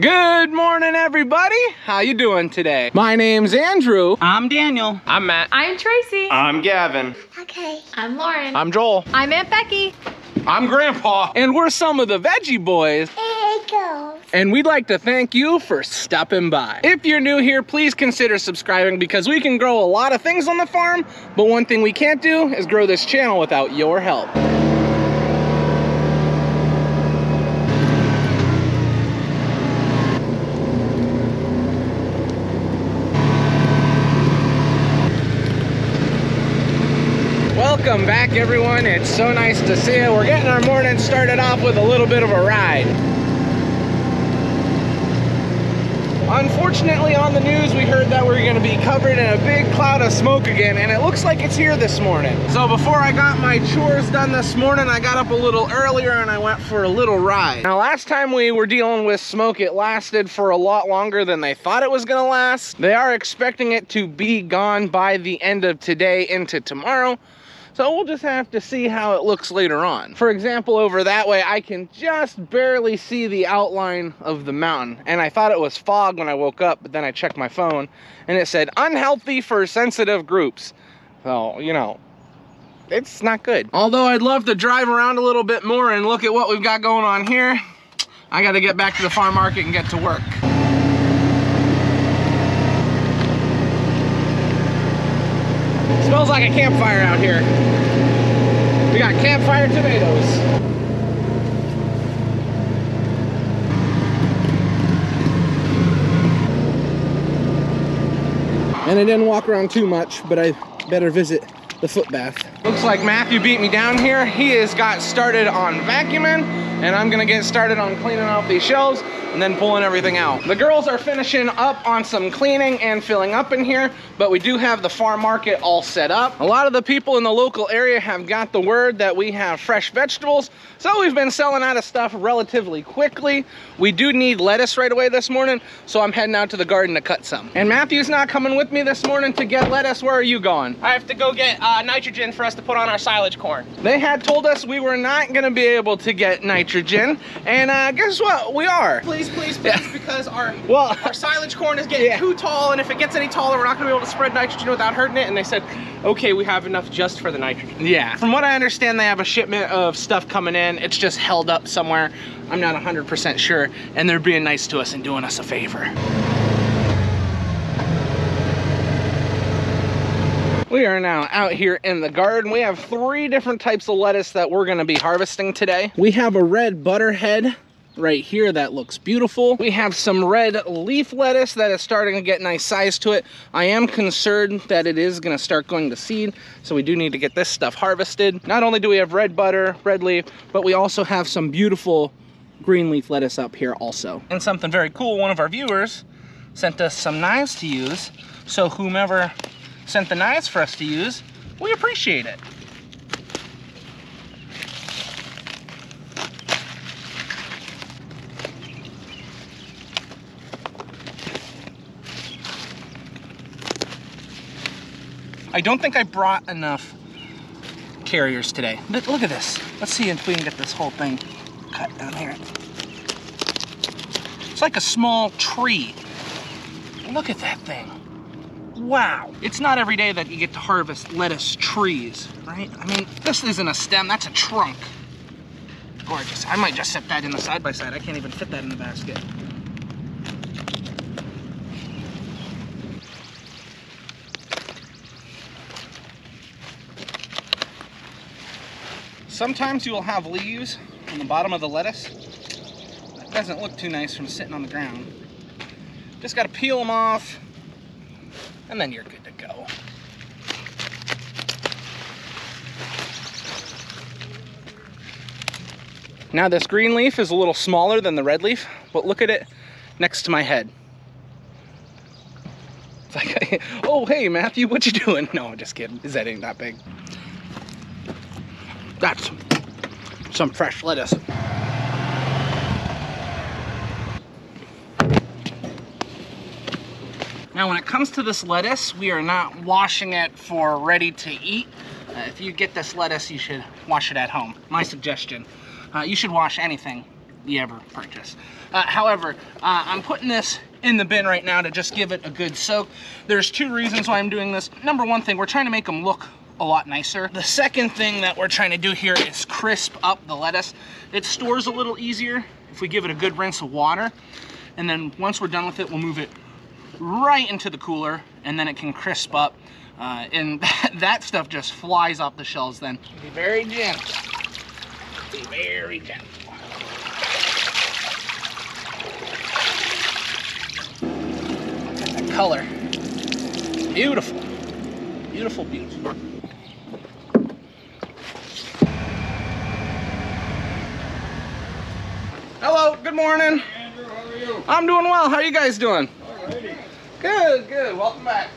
Good morning, everybody. How you doing today? My name's Andrew. I'm Daniel. I'm Matt. I'm Tracy. I'm Gavin. Okay. I'm Lauren. I'm Joel. I'm Aunt Becky. I'm Grandpa. And we're some of the Veggie Boys. And we'd like to thank you for stopping by. If you're new here, please consider subscribing because we can grow a lot of things on the farm, but one thing we can't do is grow this channel without your help. Welcome back everyone. It's so nice to see you. We're getting our morning started off with a little bit of a ride. Unfortunately on the news we heard that we are going to be covered in a big cloud of smoke again and it looks like it's here this morning. So before I got my chores done this morning I got up a little earlier and I went for a little ride. Now last time we were dealing with smoke it lasted for a lot longer than they thought it was going to last. They are expecting it to be gone by the end of today into tomorrow. So we'll just have to see how it looks later on. For example, over that way, I can just barely see the outline of the mountain. And I thought it was fog when I woke up, but then I checked my phone and it said unhealthy for sensitive groups. So, you know, it's not good. Although I'd love to drive around a little bit more and look at what we've got going on here, I gotta get back to the farm market and get to work. Smells like a campfire out here. We got campfire tomatoes. And I didn't walk around too much, but I better visit the foot bath. Looks like Matthew beat me down here. He has got started on vacuuming, and I'm gonna get started on cleaning off these shelves and then pulling everything out. The girls are finishing up on some cleaning and filling up in here, but we do have the farm market all set up. A lot of the people in the local area have got the word that we have fresh vegetables, so we've been selling out of stuff relatively quickly. We do need lettuce right away this morning, so I'm heading out to the garden to cut some. And Matthew's not coming with me this morning to get lettuce. Where are you going? I have to go get uh, nitrogen for us to put on our silage corn. They had told us we were not gonna be able to get nitrogen, and uh, guess what? We are. Please please, please, please, yeah. because our well, our silage corn is getting yeah. too tall, and if it gets any taller, we're not gonna be able to spread nitrogen without hurting it. And they said, okay, we have enough just for the nitrogen. Yeah. From what I understand, they have a shipment of stuff coming in. It's just held up somewhere. I'm not 100% sure, and they're being nice to us and doing us a favor. We are now out here in the garden. We have three different types of lettuce that we're gonna be harvesting today. We have a red butterhead right here that looks beautiful. We have some red leaf lettuce that is starting to get nice size to it. I am concerned that it is gonna start going to seed, so we do need to get this stuff harvested. Not only do we have red butter, red leaf, but we also have some beautiful green leaf lettuce up here also. And something very cool, one of our viewers sent us some knives to use, so whomever sent the knives for us to use, we appreciate it. I don't think I brought enough carriers today. But look at this. Let's see if we can get this whole thing cut down here. It's like a small tree. Look at that thing. Wow. It's not every day that you get to harvest lettuce trees, right? I mean, this isn't a stem, that's a trunk. Gorgeous. I might just set that in the side-by-side. -side. I can't even fit that in the basket. Sometimes you will have leaves on the bottom of the lettuce. That doesn't look too nice from sitting on the ground. Just gotta peel them off and then you're good to go. Now this green leaf is a little smaller than the red leaf, but look at it next to my head. It's like, oh, hey, Matthew, what you doing? No, I'm just kidding. Is that ain't that big. That's some fresh lettuce. Now when it comes to this lettuce, we are not washing it for ready to eat. Uh, if you get this lettuce, you should wash it at home. My suggestion. Uh, you should wash anything you ever purchase. Uh, however, uh, I'm putting this in the bin right now to just give it a good soak. There's two reasons why I'm doing this. Number one thing, we're trying to make them look a lot nicer. The second thing that we're trying to do here is crisp up the lettuce. It stores a little easier if we give it a good rinse of water. And then once we're done with it, we'll move it right into the cooler and then it can crisp up. Uh, and that stuff just flies off the shelves then. Be very gentle. Be very gentle. That color. Beautiful. Beautiful, beautiful. Hello, good morning. Andrew, how are you? I'm doing well. How are you guys doing? Alrighty. Good, good. Welcome back.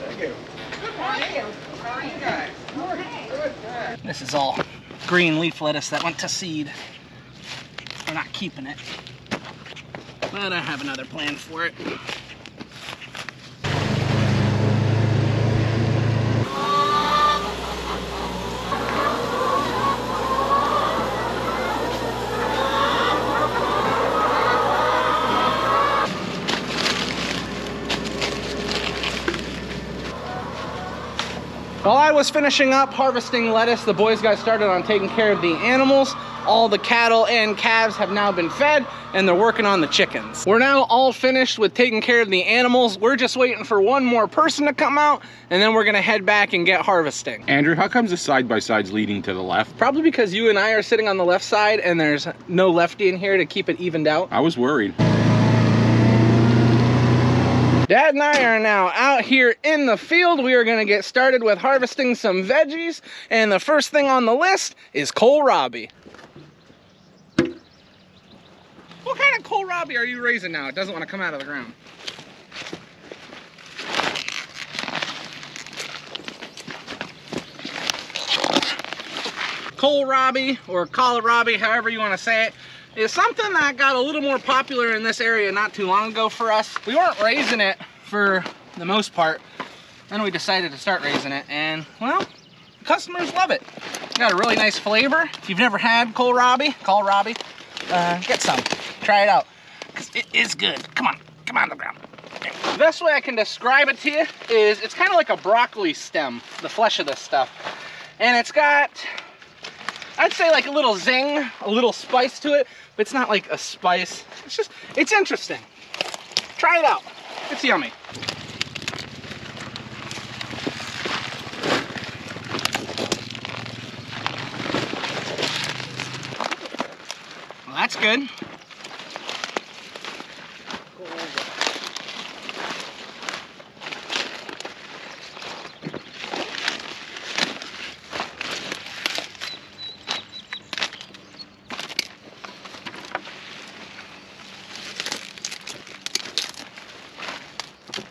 Thank you. Good morning. How are you guys? Good. This is all green leaf lettuce that went to seed. We're not keeping it. But I have another plan for it. Was finishing up harvesting lettuce, the boys got started on taking care of the animals. All the cattle and calves have now been fed and they're working on the chickens. We're now all finished with taking care of the animals. We're just waiting for one more person to come out and then we're gonna head back and get harvesting. Andrew, how comes the side by sides leading to the left? Probably because you and I are sitting on the left side and there's no lefty in here to keep it evened out. I was worried. Dad and I are now out here in the field. We are gonna get started with harvesting some veggies. And the first thing on the list is kohlrabi. What kind of kohlrabi are you raising now? It doesn't want to come out of the ground. Kohlrabi or kohlrabi, however you want to say it, is something that got a little more popular in this area not too long ago for us. We weren't raising it for the most part. Then we decided to start raising it and well, customers love it. Got a really nice flavor. If you've never had kohlrabi, kohlrabi, uh, get some. Try it out. Cause it is good. Come on, come on the ground. The best way I can describe it to you is it's kind of like a broccoli stem, the flesh of this stuff. And it's got, I'd say like a little zing, a little spice to it, but it's not like a spice. It's just, it's interesting. Try it out. It's yummy. Well, that's good.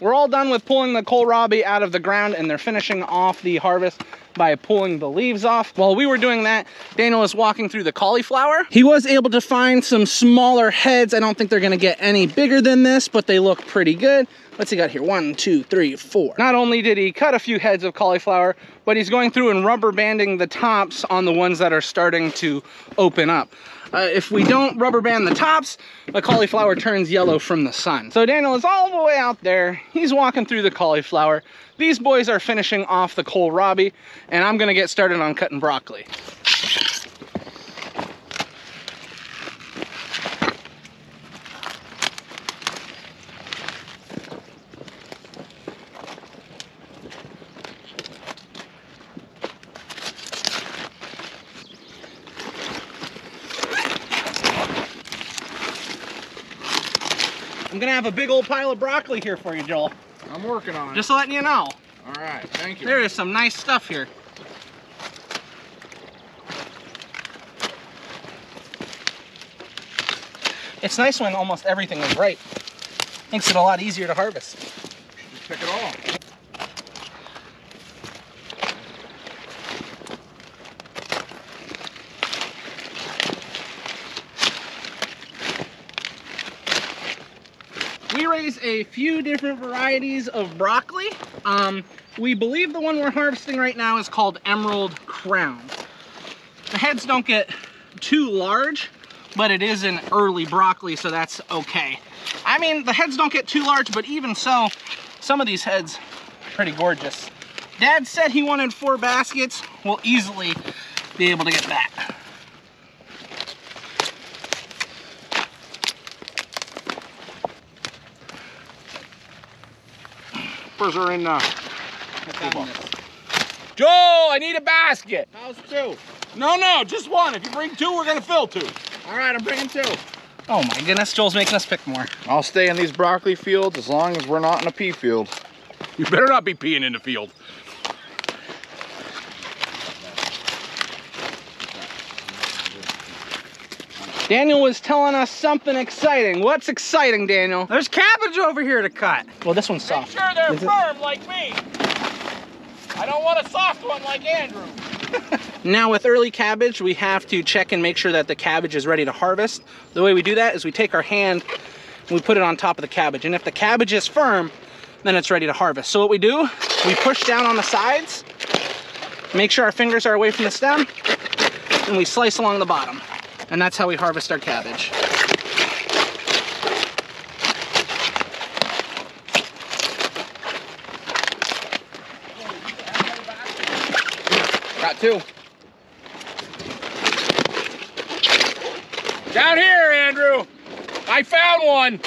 We're all done with pulling the kohlrabi out of the ground and they're finishing off the harvest by pulling the leaves off. While we were doing that, Daniel was walking through the cauliflower. He was able to find some smaller heads. I don't think they're gonna get any bigger than this, but they look pretty good. What's he got here? One, two, three, four. Not only did he cut a few heads of cauliflower, but he's going through and rubber banding the tops on the ones that are starting to open up. Uh, if we don't rubber band the tops, the cauliflower turns yellow from the sun. So Daniel is all the way out there. He's walking through the cauliflower. These boys are finishing off the kohlrabi, and I'm gonna get started on cutting broccoli. I'm gonna have a big old pile of broccoli here for you, Joel. I'm working on it. Just letting you know. All right, thank you. There is some nice stuff here. It's nice when almost everything is ripe. Makes it a lot easier to harvest. Just pick it all. We raise a few different varieties of broccoli. Um, we believe the one we're harvesting right now is called Emerald Crown. The heads don't get too large, but it is an early broccoli, so that's okay. I mean, the heads don't get too large, but even so, some of these heads pretty gorgeous. Dad said he wanted four baskets. We'll easily be able to get that. Where's are in uh Joe, I need a basket. How's two? No, no, just one. If you bring two, we're gonna fill two. All right, I'm bringing two. Oh my goodness, Joel's making us pick more. I'll stay in these broccoli fields as long as we're not in a pea field. You better not be peeing in the field. Daniel was telling us something exciting. What's exciting, Daniel? There's cabbage over here to cut. Well, this one's soft. Sure, they're Is it- firm like me. I don't want a soft one like Andrew. Now with early cabbage, we have to check and make sure that the cabbage is ready to harvest. The way we do that is we take our hand and we put it on top of the cabbage. And if the cabbage is firm, then it's ready to harvest. So what we do, we push down on the sides, make sure our fingers are away from the stem, and we slice along the bottom. And that's how we harvest our cabbage. Got two. Down here, Andrew. I found one.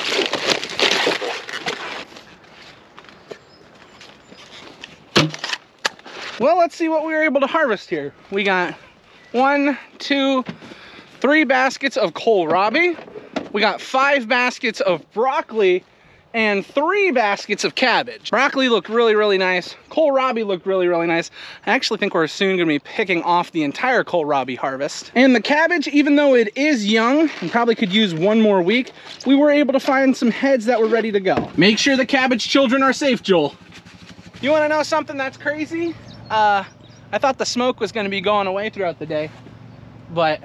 Well, let's see what we were able to harvest here. We got one, two, three baskets of kohlrabi. We got five baskets of broccoli and three baskets of cabbage. Broccoli looked really, really nice. Kohlrabi looked really, really nice. I actually think we're soon gonna be picking off the entire kohlrabi harvest. And the cabbage, even though it is young and probably could use one more week, we were able to find some heads that were ready to go. Make sure the cabbage children are safe, Joel. You wanna know something that's crazy? Uh, I thought the smoke was gonna be going away throughout the day, but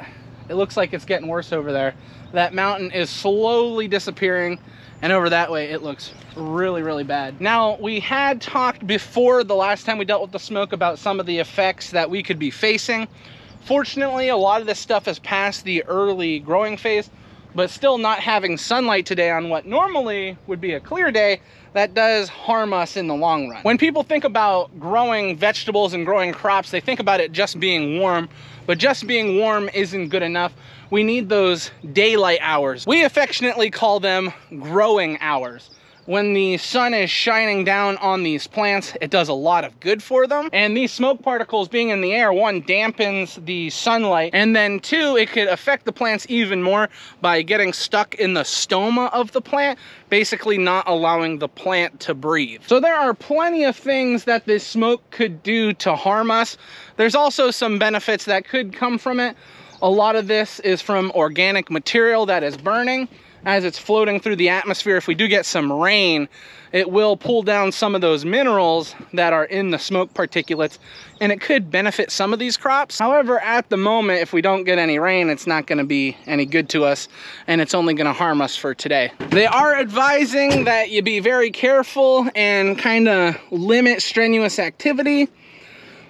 it looks like it's getting worse over there. That mountain is slowly disappearing and over that way it looks really, really bad. Now, we had talked before the last time we dealt with the smoke about some of the effects that we could be facing. Fortunately, a lot of this stuff has passed the early growing phase, but still not having sunlight today on what normally would be a clear day, that does harm us in the long run. When people think about growing vegetables and growing crops, they think about it just being warm, but just being warm isn't good enough. We need those daylight hours. We affectionately call them growing hours when the sun is shining down on these plants, it does a lot of good for them. And these smoke particles being in the air, one, dampens the sunlight, and then two, it could affect the plants even more by getting stuck in the stoma of the plant, basically not allowing the plant to breathe. So there are plenty of things that this smoke could do to harm us. There's also some benefits that could come from it. A lot of this is from organic material that is burning as it's floating through the atmosphere, if we do get some rain, it will pull down some of those minerals that are in the smoke particulates and it could benefit some of these crops. However, at the moment, if we don't get any rain, it's not gonna be any good to us and it's only gonna harm us for today. They are advising that you be very careful and kind of limit strenuous activity.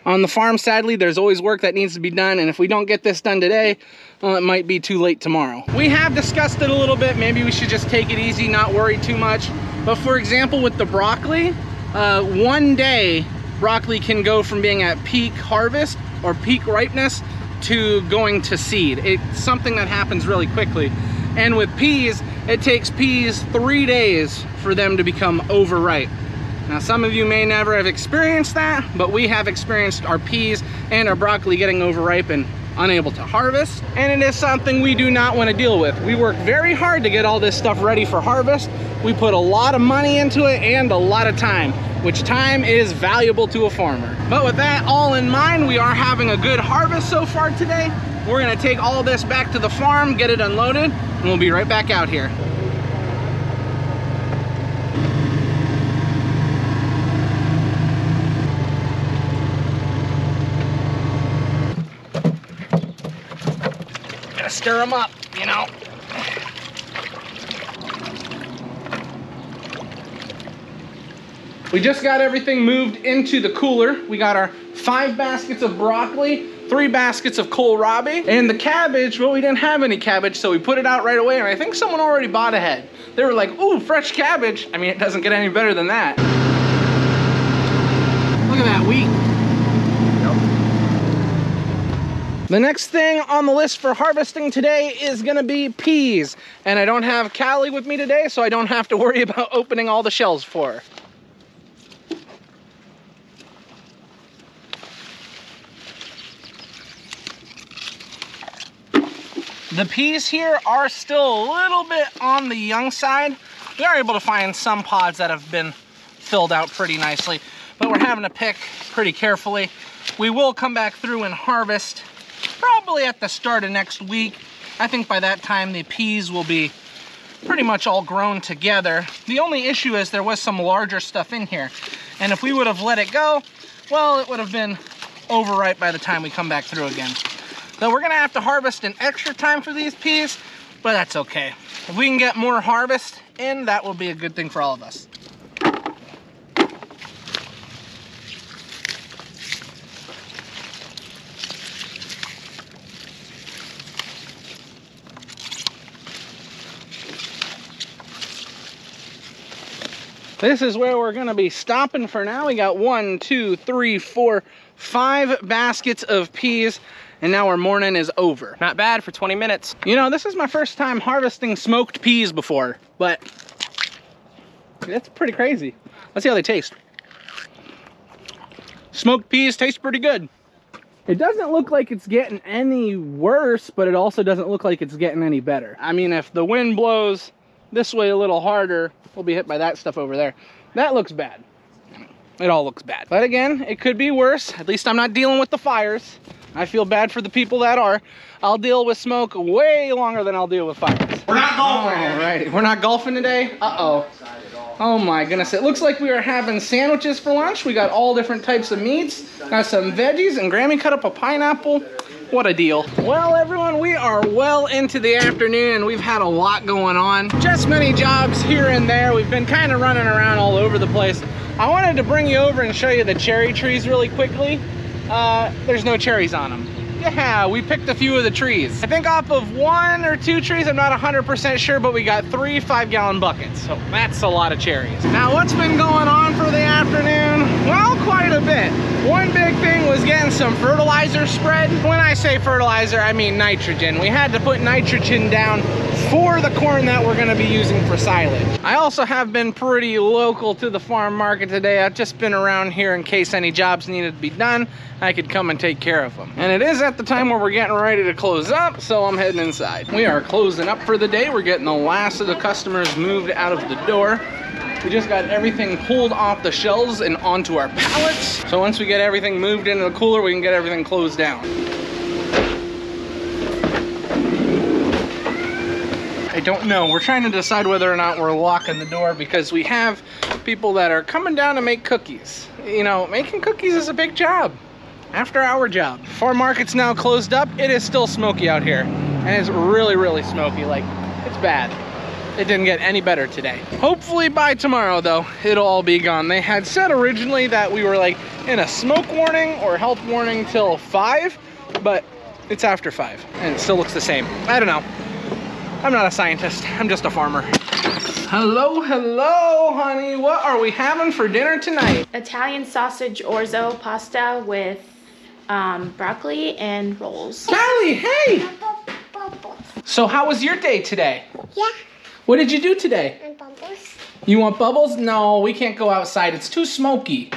On the farm, sadly, there's always work that needs to be done, and if we don't get this done today, well, it might be too late tomorrow. We have discussed it a little bit. Maybe we should just take it easy, not worry too much. But for example, with the broccoli, uh, one day, broccoli can go from being at peak harvest or peak ripeness to going to seed. It's something that happens really quickly. And with peas, it takes peas three days for them to become overripe. Now, some of you may never have experienced that, but we have experienced our peas and our broccoli getting overripe and unable to harvest. And it is something we do not want to deal with. We work very hard to get all this stuff ready for harvest. We put a lot of money into it and a lot of time, which time is valuable to a farmer. But with that all in mind, we are having a good harvest so far today. We're gonna take all this back to the farm, get it unloaded, and we'll be right back out here. Gotta stir them up, you know. We just got everything moved into the cooler. We got our five baskets of broccoli, three baskets of kohlrabi. And the cabbage, well, we didn't have any cabbage, so we put it out right away, and I think someone already bought ahead. They were like, ooh, fresh cabbage. I mean, it doesn't get any better than that. Look at that wheat. The next thing on the list for harvesting today is gonna be peas. And I don't have Callie with me today, so I don't have to worry about opening all the shells for her. The peas here are still a little bit on the young side. We are able to find some pods that have been filled out pretty nicely, but we're having to pick pretty carefully. We will come back through and harvest probably at the start of next week. I think by that time the peas will be pretty much all grown together. The only issue is there was some larger stuff in here. And if we would have let it go, well, it would have been overripe by the time we come back through again. So we're gonna have to harvest an extra time for these peas, but that's okay. If we can get more harvest in, that will be a good thing for all of us. This is where we're gonna be stopping for now. We got one, two, three, four, five baskets of peas, and now our morning is over. Not bad for 20 minutes. You know, this is my first time harvesting smoked peas before, but that's pretty crazy. Let's see how they taste. Smoked peas taste pretty good. It doesn't look like it's getting any worse, but it also doesn't look like it's getting any better. I mean, if the wind blows this way a little harder, we'll be hit by that stuff over there. That looks bad. It all looks bad. But again, it could be worse. At least I'm not dealing with the fires. I feel bad for the people that are. I'll deal with smoke way longer than I'll deal with fires. We're not golfing. Alrighty, we're not golfing today? Uh-oh. Oh my goodness, it looks like we are having sandwiches for lunch. We got all different types of meats, got some veggies, and Grammy cut up a pineapple. What a deal. Well, everyone, we are well into the afternoon and we've had a lot going on. Just many jobs here and there. We've been kind of running around all over the place. I wanted to bring you over and show you the cherry trees really quickly. Uh, there's no cherries on them. Yeah, we picked a few of the trees. I think off of one or two trees, I'm not 100% sure, but we got three five gallon buckets. So that's a lot of cherries. Now what's been going on for the afternoon? Well, quite a bit. One big thing was getting some fertilizer spread. When I say fertilizer, I mean nitrogen. We had to put nitrogen down for the corn that we're gonna be using for silage. I also have been pretty local to the farm market today. I've just been around here in case any jobs needed to be done. I could come and take care of them. And it is at the time where we're getting ready to close up, so I'm heading inside. We are closing up for the day. We're getting the last of the customers moved out of the door. We just got everything pulled off the shelves and onto our pallets. So once we get everything moved into the cooler, we can get everything closed down. I don't know. We're trying to decide whether or not we're locking the door because we have people that are coming down to make cookies. You know, making cookies is a big job. After our job. Farm market's now closed up. It is still smoky out here. And it's really, really smoky. Like, it's bad. It didn't get any better today. Hopefully by tomorrow though, it'll all be gone. They had said originally that we were like in a smoke warning or health warning till five, but it's after five and it still looks the same. I don't know. I'm not a scientist, I'm just a farmer. Hello, hello, honey. What are we having for dinner tonight? Italian sausage orzo pasta with um, broccoli and rolls. Callie, hey! So how was your day today? Yeah, What did you do today? and bubbles. You want bubbles? No, we can't go outside. It's too smoky.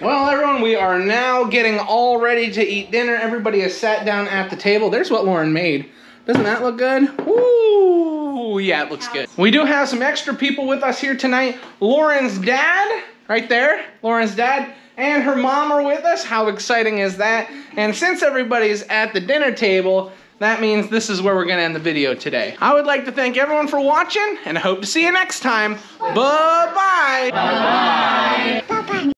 Well, we are now getting all ready to eat dinner. Everybody has sat down at the table. There's what Lauren made. Doesn't that look good? Ooh, yeah, it looks good. We do have some extra people with us here tonight. Lauren's dad, right there. Lauren's dad and her mom are with us. How exciting is that? And since everybody's at the dinner table, that means this is where we're gonna end the video today. I would like to thank everyone for watching and I hope to see you next time. Bye-bye. Bye bye.